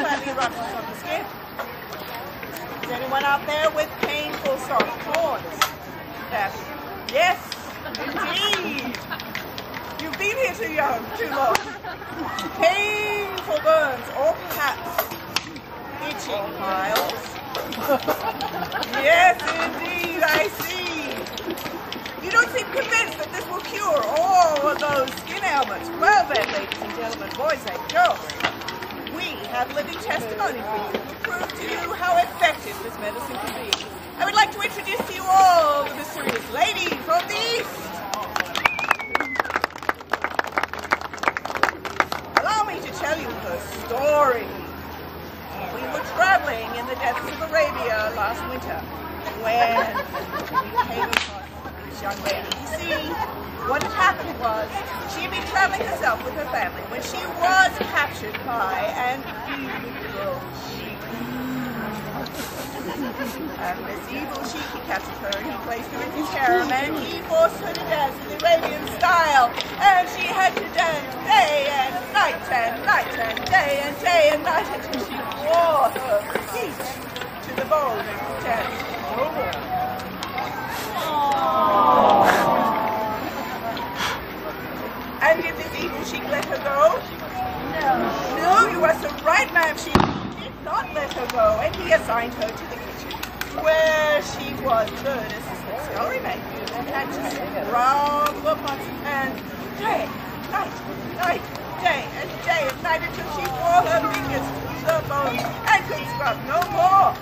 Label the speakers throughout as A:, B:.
A: slightly eruptions on the skin. Is anyone out there with painful corns? That, yes, indeed. You've been here too young, too long. Painful burns, or perhaps itching piles. yes, indeed, I see. You don't seem convinced that this will cure all of those skin ailments. Well then, ladies and gentlemen, boys and girls, have living testimony for you to prove to you how effective this medicine can be. I would like to introduce to you all the mysterious lady from the East. Allow me to tell you her story. We were traveling in the deserts of Arabia last winter when we came across this young lady. You see, what had happened was she had been traveling herself with her family when she was captured by an evil. And this evil sheik, he captured her and he placed her in his harem and he forced her to dance in the Arabian style. And she had to dance day and night and night and day and day and night until she wore her feet to the bone and no more. And did this evil sheik let her go? No. No, you are so right, ma'am. She did not let her go, and assigned her to the kitchen, where she was good assistant scullery maker and had to scrub the pots and pans day, night, night, day, and day and night until she wore her fingers to the bone and could scrub no more.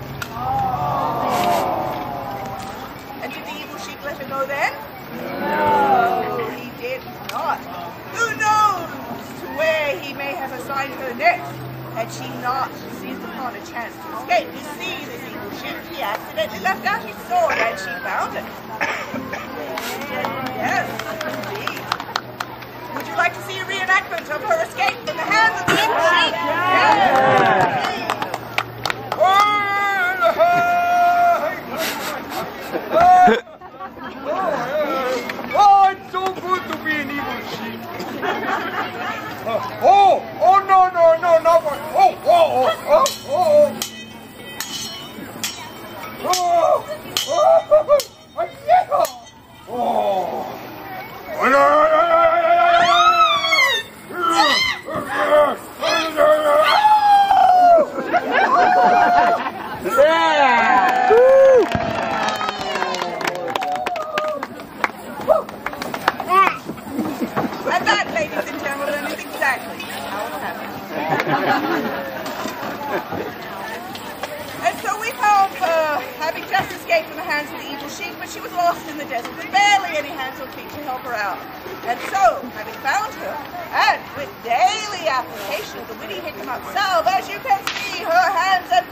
A: And did the evil sheik let her go then? No, he did not. Who knows to where he may have assigned her next, had she not seized upon a chance to escape. You see, this evil sheik, he accidentally left out his sword, and she found it. yes, indeed. Would you like to see a reenactment of her escape from the hands of the evil sheik? Yes.
B: Oh, it's so good to be an evil sheep. oh, oh,
A: hands the but she was lost in the desert with barely any hands or feet to help her out. And so, having found her, and with daily application of the witty hickory salve, as you can see, her hands and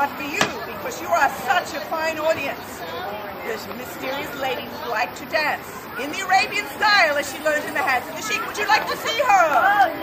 A: but for you, because you are such a fine audience. This mysterious lady would like to dance in the Arabian style as she learned in the hands of the sheik. Would you like to see her?